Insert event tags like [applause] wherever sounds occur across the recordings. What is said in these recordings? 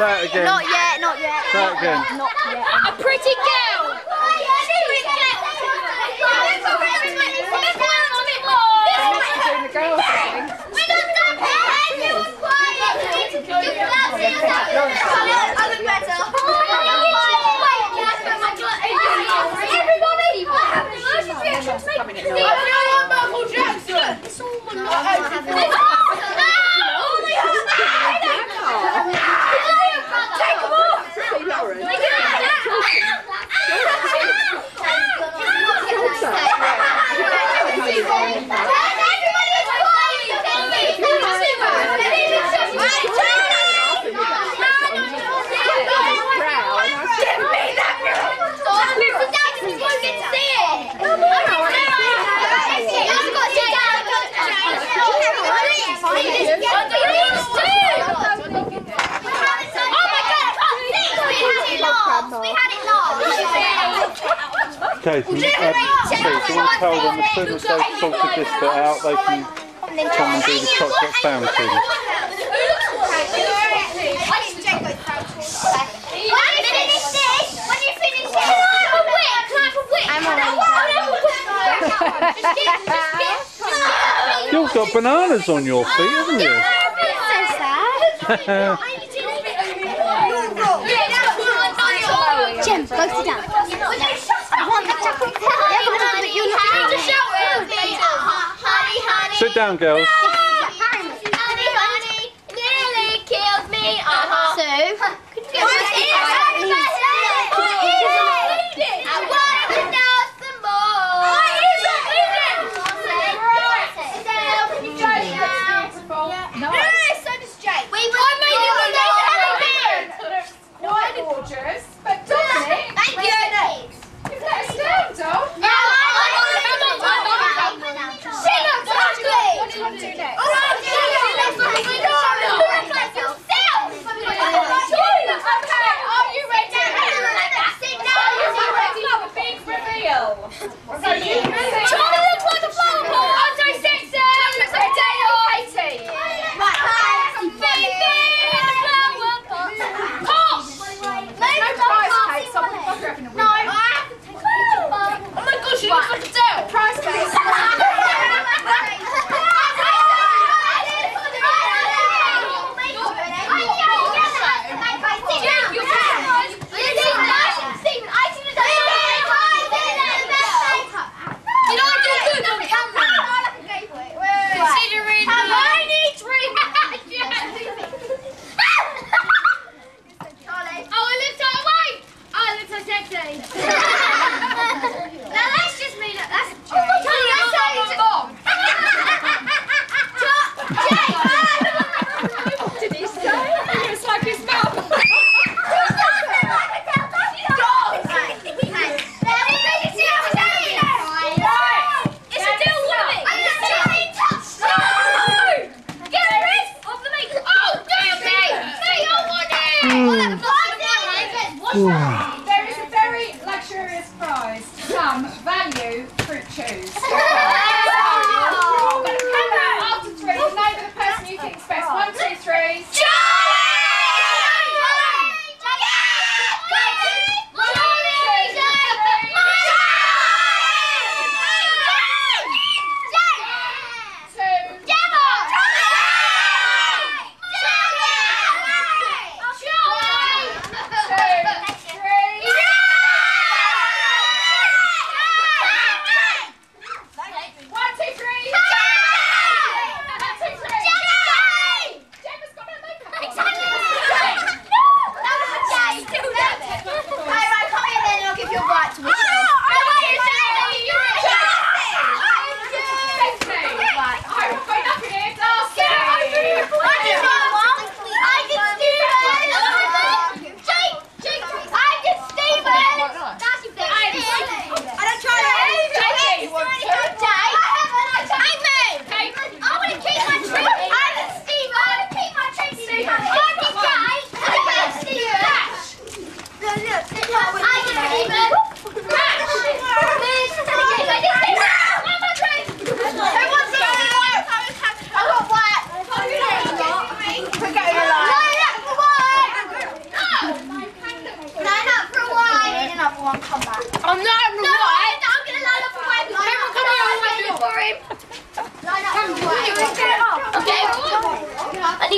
Say it again. Not yet, not yet. Say it again. Not yet. A pretty girl. Okay, so, um, okay, so we'll tell them as soon as they've sorted this bit out, they can come and do the chocolate fountain. You've got bananas on your feet, haven't you? [laughs] [laughs] down, girls. I'm not in the no, way. I'm gonna line up for him. Remember, come here, I'm lining for him. Line up for him. Okay.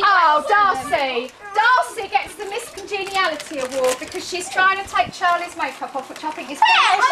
Oh, Darcy. Darcy gets the Miss Congeniality Award because she's trying to take Charlie's makeup off, which I think is... Yes,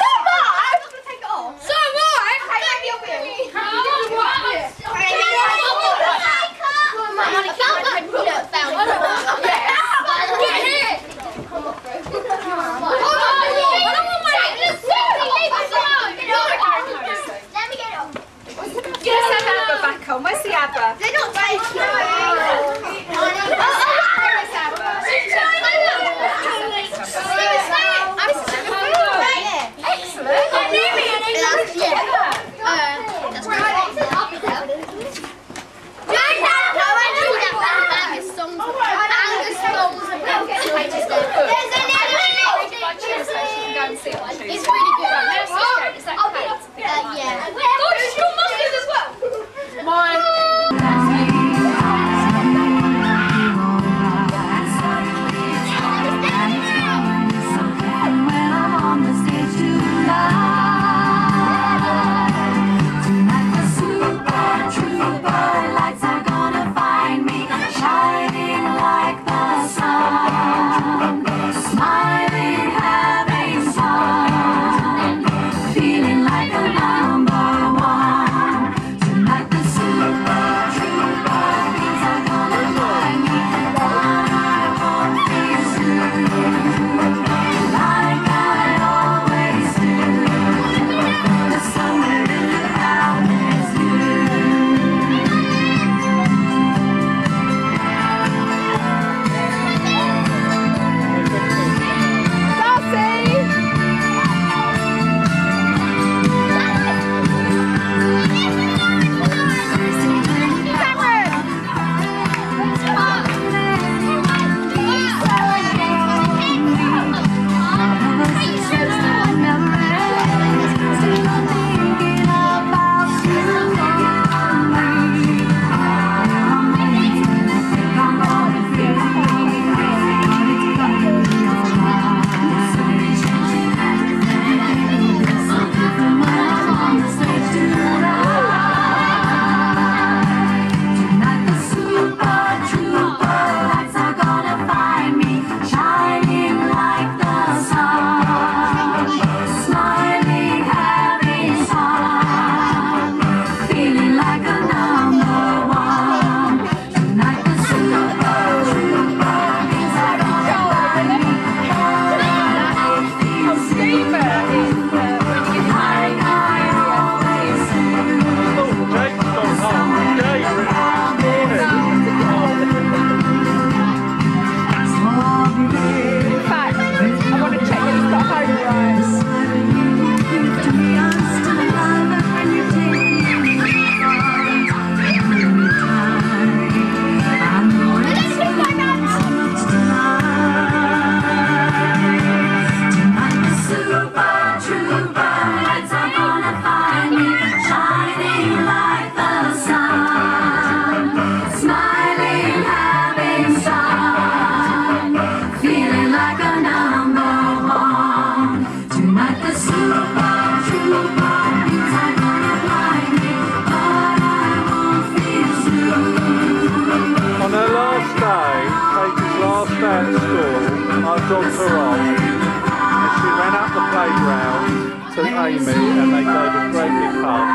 at school, I dropped her off. And she ran up the playground to Amy and they gave a great big hug.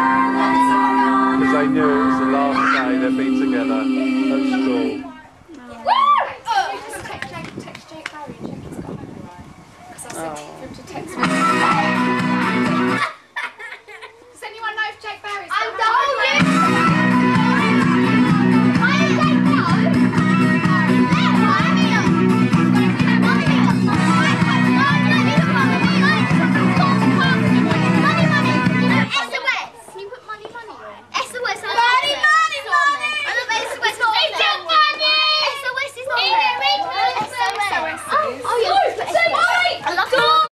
Because they knew it was the last day they'd been together at school. Oh.